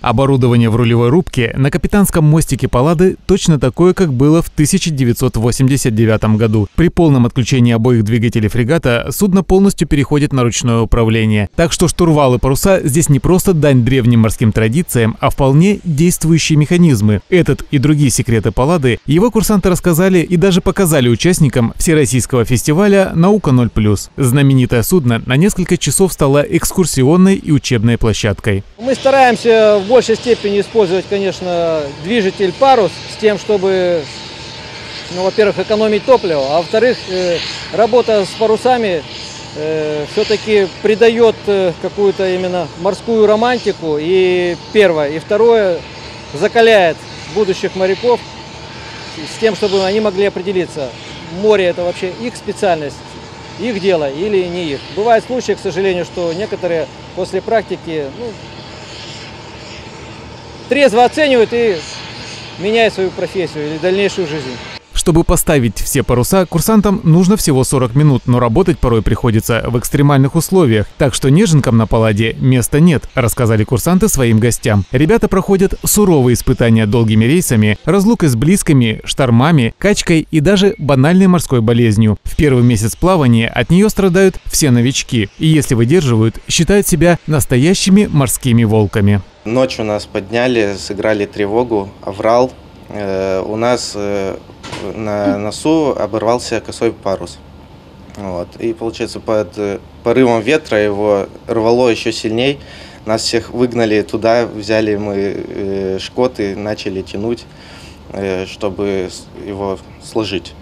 Оборудование в рулевой рубке на капитанском мостике Паллады точно такое, как было в 1989 году. При полном отключении обоих двигателей фрегата судно полностью переходит на ручное управление. Так что штурвал и паруса здесь не просто дань древним морским традициям, а вполне действующие механизмы. Этот и другие секреты Паллады его курсанты рассказали и даже показали участникам Всероссийского фестиваля «Наука 0+.» Знаменитое судно на несколько часов стало экскурсионной и учебной площадкой. Мы стараемся большей степени использовать, конечно, движитель парус с тем, чтобы, ну, во-первых, экономить топливо, а во-вторых, э, работа с парусами э, все-таки придает э, какую-то именно морскую романтику. И первое. И второе, закаляет будущих моряков с тем, чтобы они могли определиться, море это вообще их специальность, их дело или не их. Бывают случаи, к сожалению, что некоторые после практики ну, трезво оценивают и меняют свою профессию или дальнейшую жизнь. Чтобы поставить все паруса, курсантам нужно всего 40 минут, но работать порой приходится в экстремальных условиях, так что неженкам на палладе места нет, рассказали курсанты своим гостям. Ребята проходят суровые испытания долгими рейсами, разлукой с близкими, штормами, качкой и даже банальной морской болезнью. В первый месяц плавания от нее страдают все новички, и если выдерживают, считают себя настоящими морскими волками. Ночью нас подняли, сыграли тревогу, аврал. Э, у нас э, на носу оборвался косой парус. Вот. И получается под э, порывом ветра его рвало еще сильней. Нас всех выгнали туда, взяли мы шкоты, начали тянуть, чтобы его сложить.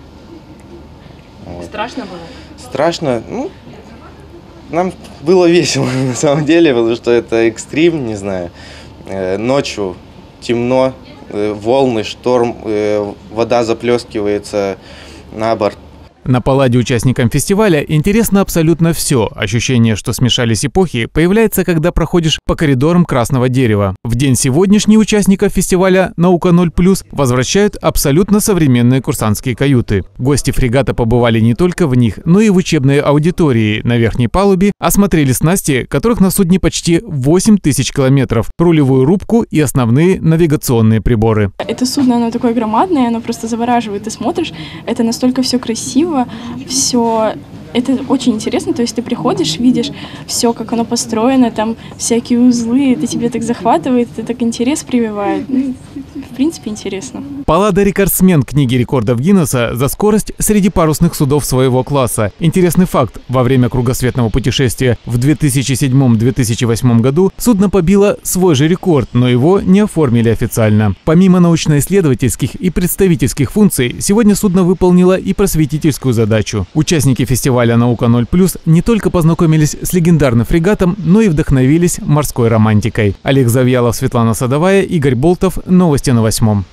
Вот. Страшно было? Страшно. Ну, нам было весело на самом деле, потому что это экстрим, не знаю. Э, ночью темно, Э, волны, шторм, э, вода заплескивается на борт. На Палладе участникам фестиваля интересно абсолютно все. Ощущение, что смешались эпохи, появляется, когда проходишь по коридорам красного дерева. В день сегодняшний участников фестиваля «Наука 0+,» возвращают абсолютно современные курсантские каюты. Гости фрегата побывали не только в них, но и в учебной аудитории на верхней палубе, осмотрели снасти, которых на судне почти 8 тысяч километров, рулевую рубку и основные навигационные приборы. Это судно, оно такое громадное, оно просто завораживает. Ты смотришь, это настолько все красиво, все это очень интересно, то есть ты приходишь, видишь все, как оно построено, там всякие узлы, это тебе так захватывает, это так интерес прививает. Ну, в принципе, интересно. Паллада рекордсмен книги рекордов Гиннесса за скорость среди парусных судов своего класса. Интересный факт. Во время кругосветного путешествия в 2007-2008 году судно побило свой же рекорд, но его не оформили официально. Помимо научно-исследовательских и представительских функций, сегодня судно выполнило и просветительскую задачу. Участники фестиваля «Наука 0+,» не только познакомились с легендарным фрегатом, но и вдохновились морской романтикой. Олег Завьялов, Светлана Садовая, Игорь Болтов. Новости на восьмом.